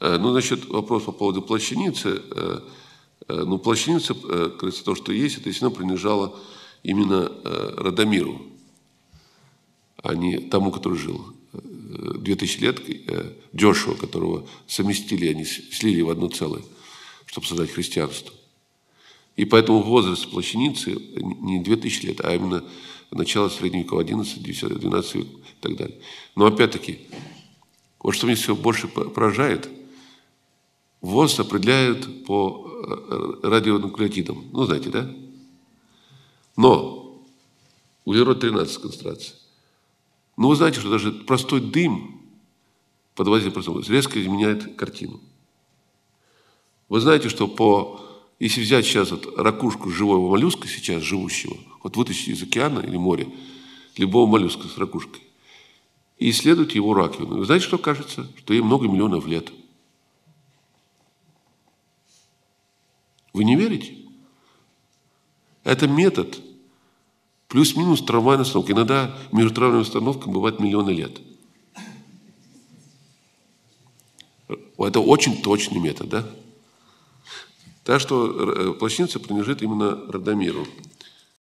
Э, ну, значит, вопрос по поводу плащаницы. Э, э, ну, плащаница, кажется, то, что есть, это действительно принадлежало именно Радомиру, а не тому, который жил. Две тысячи лет Джошуа, которого совместили, они слили в одно целое, чтобы создать христианство. И поэтому возраст плащаницы не 2000 лет, а именно начало средневекового 11, 10, 12 век и так далее. Но опять-таки, вот что меня все больше поражает, возраст определяют по э, радионуклеотидам. Ну, знаете, да? Но углерод 13 концентрация. Но вы знаете, что даже простой дым под воздействием резко изменяет картину. Вы знаете, что по если взять сейчас вот ракушку живого моллюска, сейчас живущего, вот вытащить из океана или моря любого моллюска с ракушкой, и исследовать его раковину, вы знаете, что кажется? Что ей много миллионов лет. Вы не верите? Это метод плюс-минус трамвайная остановка. Иногда между трамвайными остановками бывает миллионы лет. Это очень точный метод, да? Так что э, плащаница принадлежит именно Радомиру.